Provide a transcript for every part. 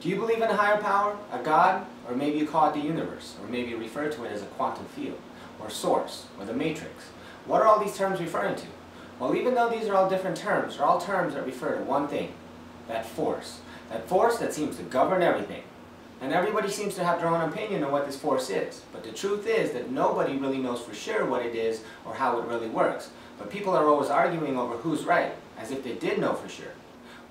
Do you believe in a higher power, a God, or maybe you call it the universe, or maybe you refer to it as a quantum field, or source, or the matrix? What are all these terms referring to? Well, even though these are all different terms, they're all terms that refer to one thing, that force. That force that seems to govern everything. And everybody seems to have their own opinion on what this force is. But the truth is that nobody really knows for sure what it is or how it really works. But people are always arguing over who's right, as if they did know for sure.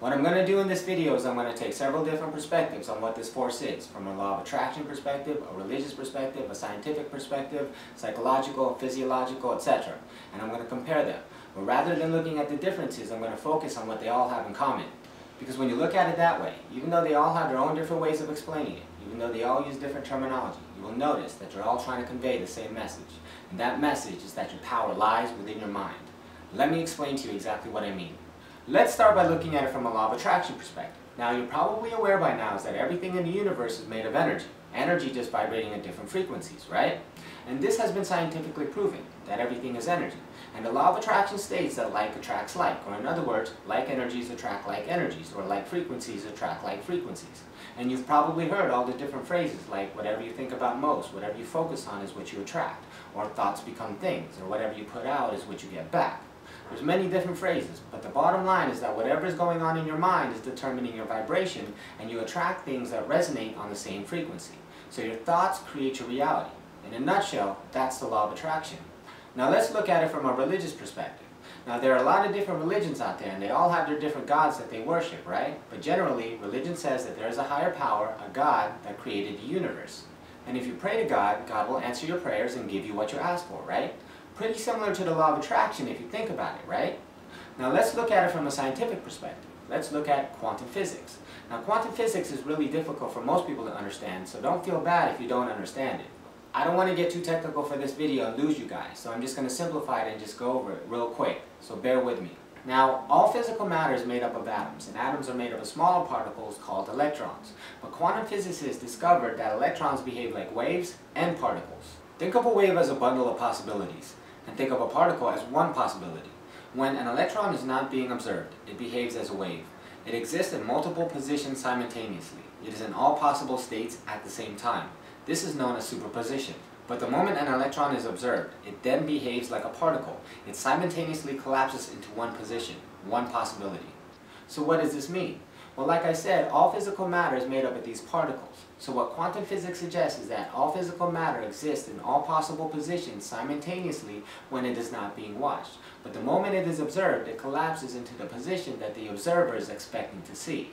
What I'm going to do in this video is I'm going to take several different perspectives on what this force is, from a law of attraction perspective, a religious perspective, a scientific perspective, psychological, physiological, etc. And I'm going to compare them. But rather than looking at the differences, I'm going to focus on what they all have in common. Because when you look at it that way, even though they all have their own different ways of explaining it, even though they all use different terminology, you will notice that they're all trying to convey the same message. And that message is that your power lies within your mind. Let me explain to you exactly what I mean. Let's start by looking at it from a law of attraction perspective. Now you're probably aware by now is that everything in the universe is made of energy. Energy just vibrating at different frequencies, right? And this has been scientifically proven, that everything is energy. And the law of attraction states that like attracts like, or in other words, like energies attract like energies, or like frequencies attract like frequencies. And you've probably heard all the different phrases like whatever you think about most, whatever you focus on is what you attract, or thoughts become things, or whatever you put out is what you get back. There's many different phrases, but the bottom line is that whatever is going on in your mind is determining your vibration, and you attract things that resonate on the same frequency. So your thoughts create your reality. In a nutshell, that's the law of attraction. Now let's look at it from a religious perspective. Now there are a lot of different religions out there and they all have their different gods that they worship, right? But generally, religion says that there is a higher power, a God, that created the universe. And if you pray to God, God will answer your prayers and give you what you ask for, right? Pretty similar to the law of attraction if you think about it, right? Now let's look at it from a scientific perspective. Let's look at quantum physics. Now quantum physics is really difficult for most people to understand, so don't feel bad if you don't understand it. I don't want to get too technical for this video and lose you guys, so I'm just going to simplify it and just go over it real quick, so bear with me. Now, all physical matter is made up of atoms, and atoms are made up of smaller particles called electrons. But quantum physicists discovered that electrons behave like waves and particles. Think of a wave as a bundle of possibilities and think of a particle as one possibility. When an electron is not being observed, it behaves as a wave. It exists in multiple positions simultaneously. It is in all possible states at the same time. This is known as superposition. But the moment an electron is observed, it then behaves like a particle. It simultaneously collapses into one position, one possibility. So what does this mean? Well, like I said, all physical matter is made up of these particles. So what quantum physics suggests is that all physical matter exists in all possible positions simultaneously when it is not being watched. But the moment it is observed, it collapses into the position that the observer is expecting to see.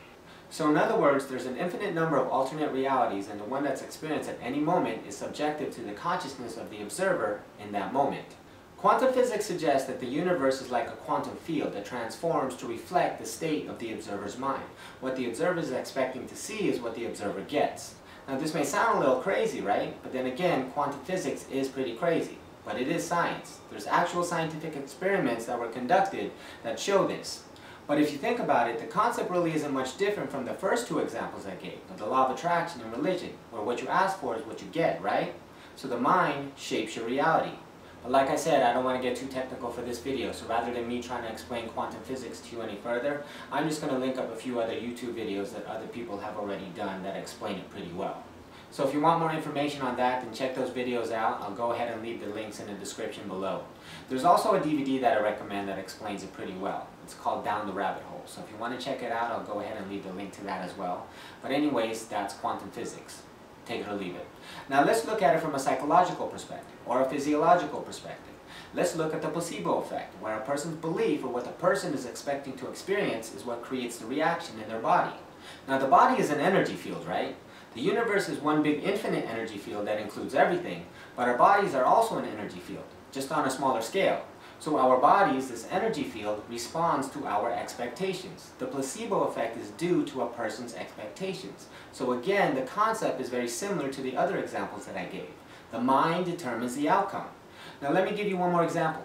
So in other words, there's an infinite number of alternate realities and the one that's experienced at any moment is subjective to the consciousness of the observer in that moment. Quantum physics suggests that the universe is like a quantum field that transforms to reflect the state of the observer's mind. What the observer is expecting to see is what the observer gets. Now this may sound a little crazy, right? But then again, quantum physics is pretty crazy. But it is science. There's actual scientific experiments that were conducted that show this. But if you think about it, the concept really isn't much different from the first two examples I gave, the law of attraction and religion, where what you ask for is what you get, right? So the mind shapes your reality. But like I said, I don't want to get too technical for this video, so rather than me trying to explain quantum physics to you any further, I'm just going to link up a few other YouTube videos that other people have already done that explain it pretty well. So if you want more information on that, then check those videos out. I'll go ahead and leave the links in the description below. There's also a DVD that I recommend that explains it pretty well. It's called Down the Rabbit Hole. So if you want to check it out, I'll go ahead and leave the link to that as well. But anyways, that's quantum physics take it or leave it. Now let's look at it from a psychological perspective or a physiological perspective. Let's look at the placebo effect, where a person's belief or what the person is expecting to experience is what creates the reaction in their body. Now the body is an energy field, right? The universe is one big infinite energy field that includes everything, but our bodies are also an energy field, just on a smaller scale. So our bodies, this energy field, responds to our expectations. The placebo effect is due to a person's expectations. So again, the concept is very similar to the other examples that I gave. The mind determines the outcome. Now let me give you one more example.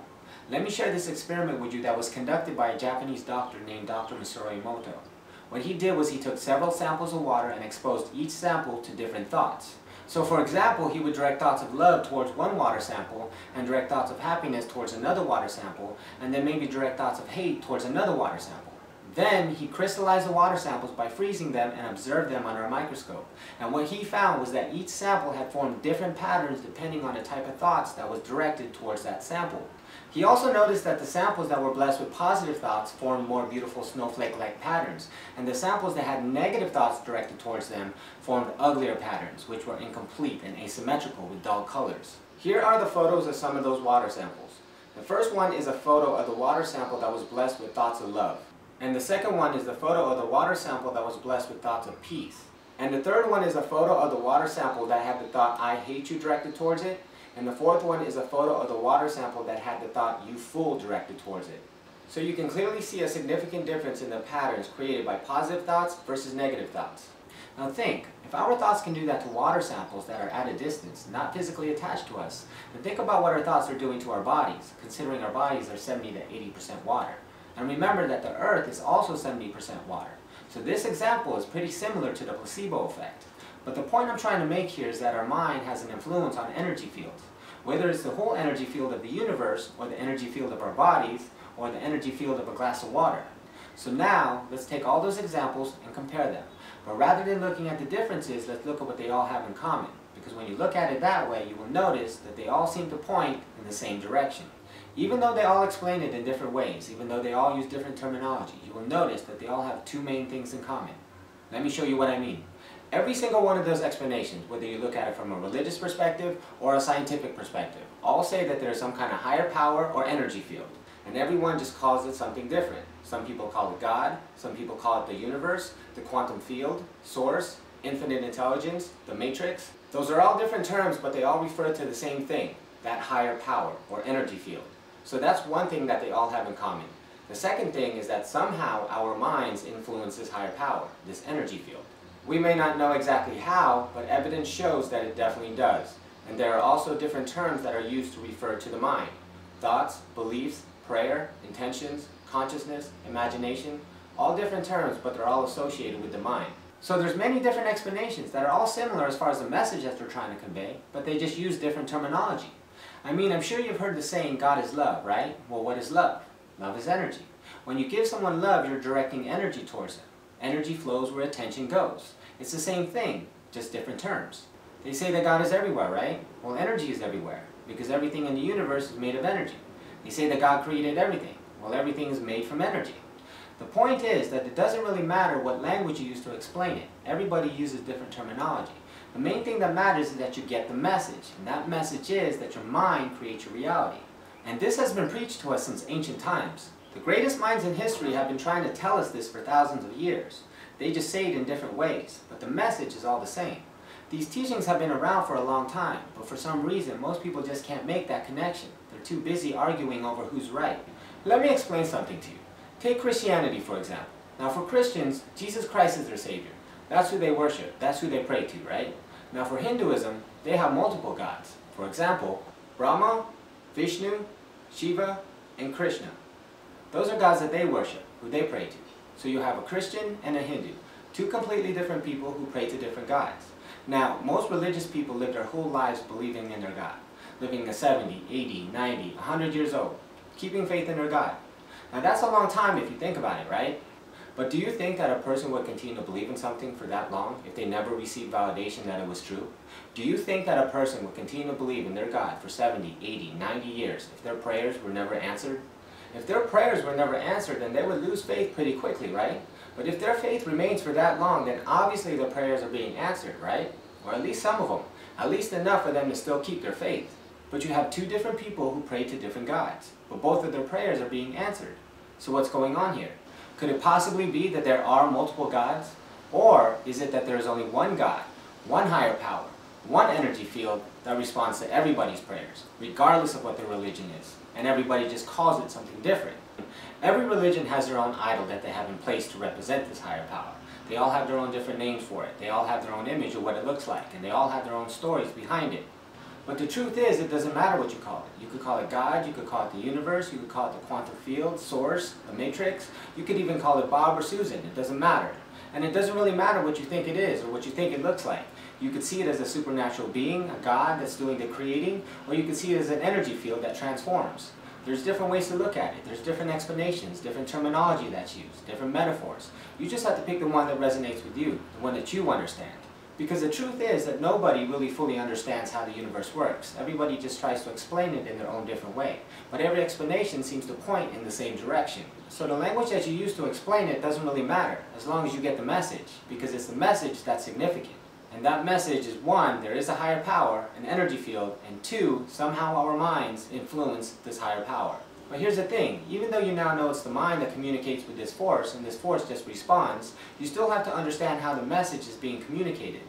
Let me share this experiment with you that was conducted by a Japanese doctor named Dr. Masaru Emoto. What he did was he took several samples of water and exposed each sample to different thoughts. So for example, he would direct thoughts of love towards one water sample, and direct thoughts of happiness towards another water sample, and then maybe direct thoughts of hate towards another water sample. Then he crystallized the water samples by freezing them and observed them under a microscope. And what he found was that each sample had formed different patterns depending on the type of thoughts that was directed towards that sample. He also noticed that the samples that were blessed with positive thoughts formed more beautiful snowflake-like patterns, and the samples that had negative thoughts directed towards them formed uglier patterns, which were incomplete and asymmetrical with dull colors. Here are the photos of some of those water samples. The first one is a photo of the water sample that was blessed with thoughts of love. And the second one is the photo of the water sample that was blessed with thoughts of peace. And the third one is a photo of the water sample that had the thought, I hate you directed towards it. And the fourth one is a photo of the water sample that had the thought, you fool directed towards it. So you can clearly see a significant difference in the patterns created by positive thoughts versus negative thoughts. Now think, if our thoughts can do that to water samples that are at a distance, not physically attached to us, then think about what our thoughts are doing to our bodies, considering our bodies are 70 to 80% water. And remember that the earth is also 70% water. So this example is pretty similar to the placebo effect. But the point I'm trying to make here is that our mind has an influence on energy fields. Whether it's the whole energy field of the universe, or the energy field of our bodies, or the energy field of a glass of water. So now, let's take all those examples and compare them. But rather than looking at the differences, let's look at what they all have in common. Because when you look at it that way, you will notice that they all seem to point in the same direction. Even though they all explain it in different ways, even though they all use different terminology, you will notice that they all have two main things in common. Let me show you what I mean. Every single one of those explanations, whether you look at it from a religious perspective or a scientific perspective, all say that there's some kind of higher power or energy field. And everyone just calls it something different. Some people call it God, some people call it the universe, the quantum field, source, infinite intelligence, the matrix. Those are all different terms, but they all refer to the same thing, that higher power or energy field. So that's one thing that they all have in common. The second thing is that somehow our minds influence this higher power, this energy field. We may not know exactly how, but evidence shows that it definitely does. And there are also different terms that are used to refer to the mind. Thoughts, beliefs, prayer, intentions, consciousness, imagination, all different terms, but they're all associated with the mind. So there's many different explanations that are all similar as far as the message that they're trying to convey, but they just use different terminology. I mean, I'm sure you've heard the saying, God is love, right? Well, what is love? Love is energy. When you give someone love, you're directing energy towards them. Energy flows where attention goes. It's the same thing, just different terms. They say that God is everywhere, right? Well, energy is everywhere, because everything in the universe is made of energy. They say that God created everything. Well, everything is made from energy. The point is that it doesn't really matter what language you use to explain it. Everybody uses different terminology. The main thing that matters is that you get the message, and that message is that your mind creates your reality. And this has been preached to us since ancient times. The greatest minds in history have been trying to tell us this for thousands of years. They just say it in different ways, but the message is all the same. These teachings have been around for a long time, but for some reason most people just can't make that connection. They're too busy arguing over who's right. Let me explain something to you. Take Christianity for example. Now for Christians, Jesus Christ is their Savior. That's who they worship. That's who they pray to, right? Now for Hinduism, they have multiple gods. For example, Brahma, Vishnu, Shiva, and Krishna. Those are gods that they worship, who they pray to. So you have a Christian and a Hindu, two completely different people who pray to different gods. Now, most religious people live their whole lives believing in their God, living a 70, 80, 90, 100 years old, keeping faith in their God. Now that's a long time if you think about it, right? But do you think that a person would continue to believe in something for that long if they never received validation that it was true? Do you think that a person would continue to believe in their God for 70, 80, 90 years if their prayers were never answered? If their prayers were never answered, then they would lose faith pretty quickly, right? But if their faith remains for that long, then obviously their prayers are being answered, right? Or at least some of them. At least enough for them to still keep their faith. But you have two different people who pray to different gods. But both of their prayers are being answered. So what's going on here? Could it possibly be that there are multiple gods? Or is it that there is only one God, one higher power, one energy field that responds to everybody's prayers, regardless of what their religion is, and everybody just calls it something different? Every religion has their own idol that they have in place to represent this higher power. They all have their own different names for it. They all have their own image of what it looks like, and they all have their own stories behind it. But the truth is, it doesn't matter what you call it. You could call it God, you could call it the universe, you could call it the quantum field, source, the matrix. You could even call it Bob or Susan. It doesn't matter. And it doesn't really matter what you think it is or what you think it looks like. You could see it as a supernatural being, a God that's doing the creating, or you could see it as an energy field that transforms. There's different ways to look at it. There's different explanations, different terminology that's used, different metaphors. You just have to pick the one that resonates with you, the one that you understand. Because the truth is that nobody really fully understands how the universe works. Everybody just tries to explain it in their own different way. But every explanation seems to point in the same direction. So the language that you use to explain it doesn't really matter, as long as you get the message, because it's the message that's significant. And that message is one, there is a higher power, an energy field, and two, somehow our minds influence this higher power. But here's the thing, even though you now know it's the mind that communicates with this force, and this force just responds, you still have to understand how the message is being communicated.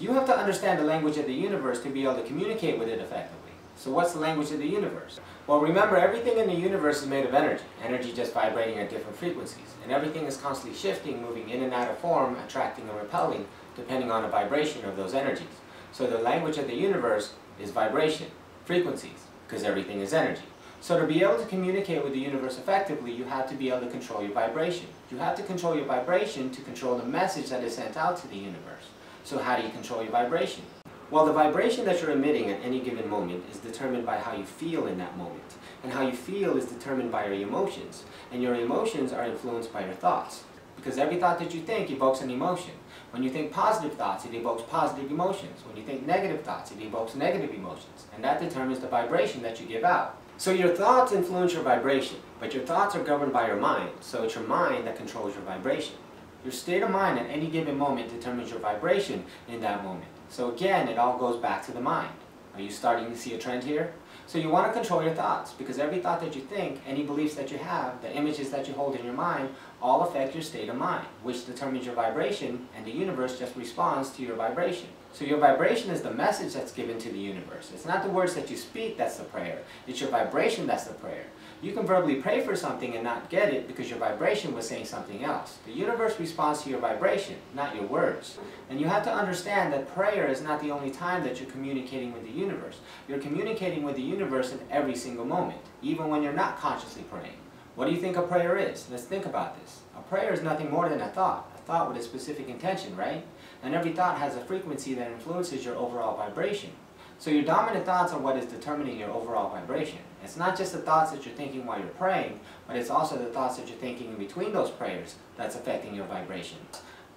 You have to understand the language of the universe to be able to communicate with it effectively. So what's the language of the universe? Well, remember, everything in the universe is made of energy. Energy just vibrating at different frequencies. And everything is constantly shifting, moving in and out of form, attracting and repelling, depending on a vibration of those energies. So the language of the universe is vibration, frequencies, because everything is energy. So to be able to communicate with the universe effectively, you have to be able to control your vibration. You have to control your vibration to control the message that is sent out to the universe. So how do you control your vibration? Well, the vibration that you're emitting at any given moment is determined by how you feel in that moment. And how you feel is determined by your emotions. And your emotions are influenced by your thoughts. Because every thought that you think evokes an emotion. When you think positive thoughts, it evokes positive emotions. When you think negative thoughts, it evokes negative emotions. And that determines the vibration that you give out. So your thoughts influence your vibration, but your thoughts are governed by your mind, so it's your mind that controls your vibration. Your state of mind at any given moment determines your vibration in that moment. So again, it all goes back to the mind. Are you starting to see a trend here? So you want to control your thoughts, because every thought that you think, any beliefs that you have, the images that you hold in your mind, all affect your state of mind, which determines your vibration, and the universe just responds to your vibration. So your vibration is the message that's given to the universe. It's not the words that you speak that's the prayer. It's your vibration that's the prayer. You can verbally pray for something and not get it because your vibration was saying something else. The universe responds to your vibration, not your words. And you have to understand that prayer is not the only time that you're communicating with the universe. You're communicating with the universe in every single moment, even when you're not consciously praying. What do you think a prayer is? Let's think about this. A prayer is nothing more than a thought, a thought with a specific intention, right? And every thought has a frequency that influences your overall vibration. So your dominant thoughts are what is determining your overall vibration. It's not just the thoughts that you're thinking while you're praying, but it's also the thoughts that you're thinking in between those prayers that's affecting your vibration.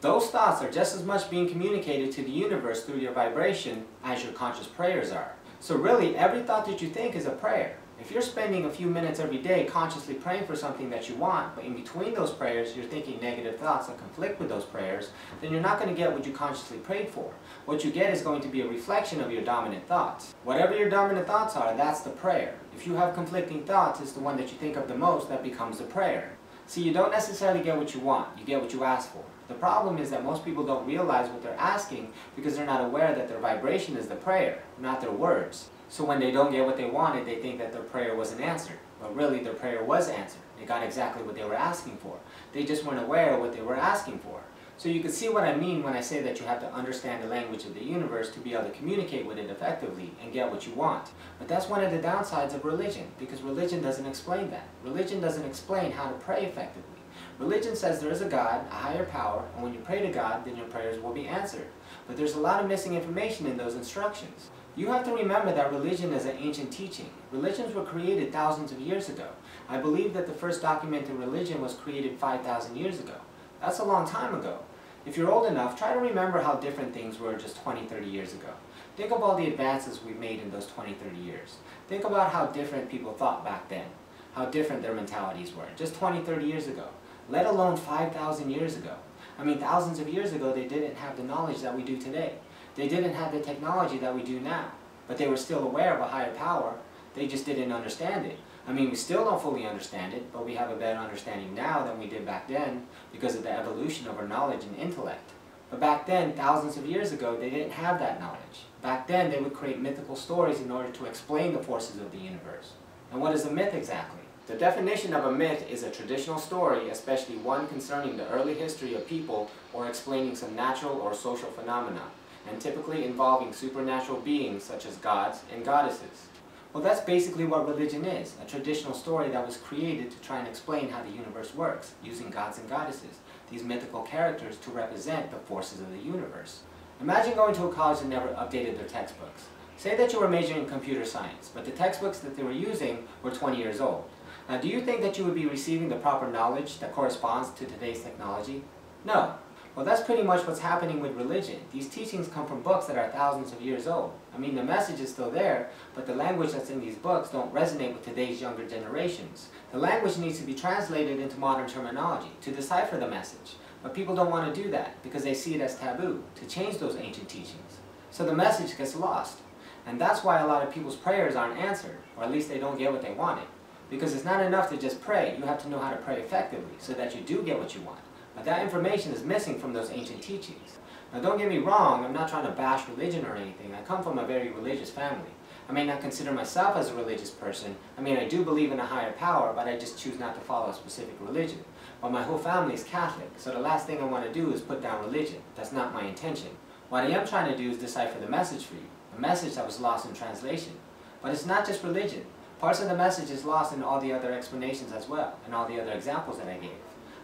Those thoughts are just as much being communicated to the universe through your vibration as your conscious prayers are. So really, every thought that you think is a prayer. If you're spending a few minutes every day consciously praying for something that you want, but in between those prayers you're thinking negative thoughts that conflict with those prayers, then you're not going to get what you consciously prayed for. What you get is going to be a reflection of your dominant thoughts. Whatever your dominant thoughts are, that's the prayer. If you have conflicting thoughts, it's the one that you think of the most that becomes the prayer. See, you don't necessarily get what you want, you get what you ask for. The problem is that most people don't realize what they're asking because they're not aware that their vibration is the prayer, not their words. So when they don't get what they wanted, they think that their prayer wasn't answered. But really, their prayer was answered. They got exactly what they were asking for. They just weren't aware of what they were asking for. So you can see what I mean when I say that you have to understand the language of the universe to be able to communicate with it effectively and get what you want. But that's one of the downsides of religion, because religion doesn't explain that. Religion doesn't explain how to pray effectively. Religion says there is a God, a higher power, and when you pray to God, then your prayers will be answered. But there's a lot of missing information in those instructions. You have to remember that religion is an ancient teaching. Religions were created thousands of years ago. I believe that the first documented religion was created 5,000 years ago. That's a long time ago. If you're old enough, try to remember how different things were just 20, 30 years ago. Think of all the advances we've made in those 20, 30 years. Think about how different people thought back then, how different their mentalities were, just 20, 30 years ago, let alone 5,000 years ago. I mean, thousands of years ago, they didn't have the knowledge that we do today. They didn't have the technology that we do now, but they were still aware of a higher power. They just didn't understand it. I mean, we still don't fully understand it, but we have a better understanding now than we did back then because of the evolution of our knowledge and intellect. But back then, thousands of years ago, they didn't have that knowledge. Back then, they would create mythical stories in order to explain the forces of the universe. And what is a myth exactly? The definition of a myth is a traditional story, especially one concerning the early history of people or explaining some natural or social phenomena and typically involving supernatural beings such as gods and goddesses. Well, that's basically what religion is, a traditional story that was created to try and explain how the universe works, using gods and goddesses, these mythical characters to represent the forces of the universe. Imagine going to a college that never updated their textbooks. Say that you were majoring in computer science, but the textbooks that they were using were 20 years old. Now, do you think that you would be receiving the proper knowledge that corresponds to today's technology? No. Well, that's pretty much what's happening with religion. These teachings come from books that are thousands of years old. I mean, the message is still there, but the language that's in these books don't resonate with today's younger generations. The language needs to be translated into modern terminology to decipher the message. But people don't want to do that because they see it as taboo to change those ancient teachings. So the message gets lost. And that's why a lot of people's prayers aren't answered, or at least they don't get what they wanted. Because it's not enough to just pray, you have to know how to pray effectively so that you do get what you want. But that information is missing from those ancient teachings. Now don't get me wrong, I'm not trying to bash religion or anything. I come from a very religious family. I may not consider myself as a religious person. I mean, I do believe in a higher power, but I just choose not to follow a specific religion. But my whole family is Catholic, so the last thing I want to do is put down religion. That's not my intention. What I am trying to do is decipher the message for you, a message that was lost in translation. But it's not just religion. Parts of the message is lost in all the other explanations as well, and all the other examples that I gave.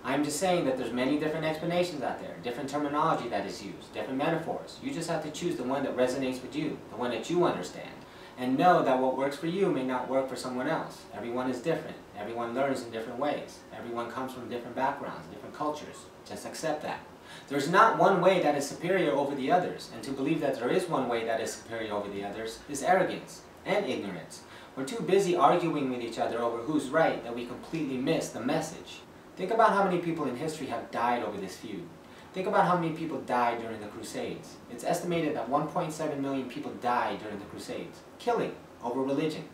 I'm just saying that there's many different explanations out there, different terminology that is used, different metaphors. You just have to choose the one that resonates with you, the one that you understand. And know that what works for you may not work for someone else. Everyone is different. Everyone learns in different ways. Everyone comes from different backgrounds, different cultures. Just accept that. There's not one way that is superior over the others, and to believe that there is one way that is superior over the others is arrogance and ignorance. We're too busy arguing with each other over who's right that we completely miss the message. Think about how many people in history have died over this feud. Think about how many people died during the Crusades. It's estimated that 1.7 million people died during the Crusades. Killing over religion.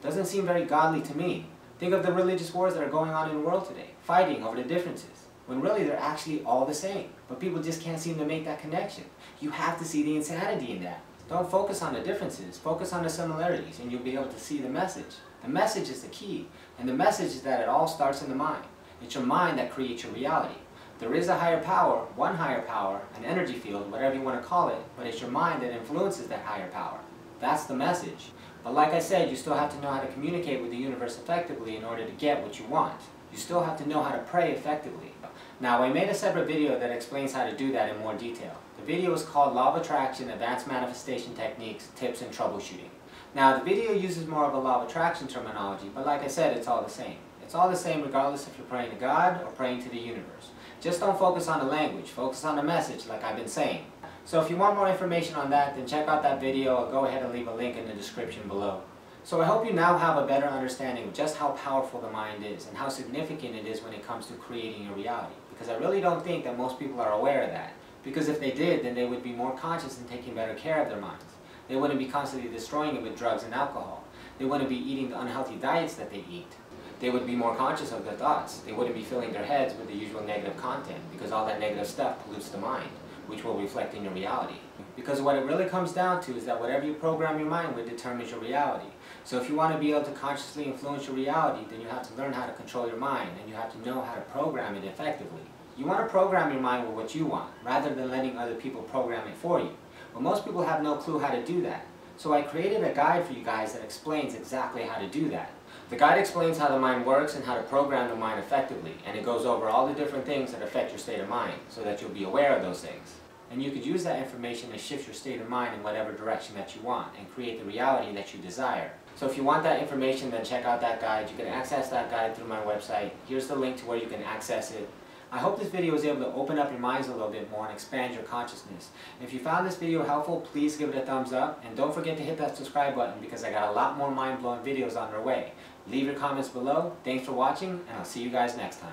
Doesn't seem very godly to me. Think of the religious wars that are going on in the world today. Fighting over the differences. When really they're actually all the same. But people just can't seem to make that connection. You have to see the insanity in that. Don't focus on the differences. Focus on the similarities and you'll be able to see the message. The message is the key. And the message is that it all starts in the mind. It's your mind that creates your reality. There is a higher power, one higher power, an energy field, whatever you want to call it, but it's your mind that influences that higher power. That's the message. But like I said, you still have to know how to communicate with the universe effectively in order to get what you want. You still have to know how to pray effectively. Now, I made a separate video that explains how to do that in more detail. The video is called Law of Attraction, Advanced Manifestation Techniques, Tips, and Troubleshooting. Now, the video uses more of a Law of Attraction terminology, but like I said, it's all the same. It's all the same regardless if you're praying to God or praying to the universe. Just don't focus on the language, focus on the message like I've been saying. So if you want more information on that, then check out that video or go ahead and leave a link in the description below. So I hope you now have a better understanding of just how powerful the mind is and how significant it is when it comes to creating your reality. Because I really don't think that most people are aware of that. Because if they did, then they would be more conscious and taking better care of their minds. They wouldn't be constantly destroying it with drugs and alcohol. They wouldn't be eating the unhealthy diets that they eat they would be more conscious of their thoughts. They wouldn't be filling their heads with the usual negative content because all that negative stuff pollutes the mind, which will reflect in your reality. Because what it really comes down to is that whatever you program your mind with determines your reality. So if you want to be able to consciously influence your reality, then you have to learn how to control your mind and you have to know how to program it effectively. You want to program your mind with what you want, rather than letting other people program it for you. But most people have no clue how to do that. So I created a guide for you guys that explains exactly how to do that. The guide explains how the mind works and how to program the mind effectively, and it goes over all the different things that affect your state of mind, so that you'll be aware of those things. And you could use that information to shift your state of mind in whatever direction that you want, and create the reality that you desire. So if you want that information, then check out that guide. You can access that guide through my website. Here's the link to where you can access it. I hope this video was able to open up your minds a little bit more and expand your consciousness. If you found this video helpful, please give it a thumbs up. And don't forget to hit that subscribe button because I got a lot more mind-blowing videos on their way. Leave your comments below. Thanks for watching, and I'll see you guys next time.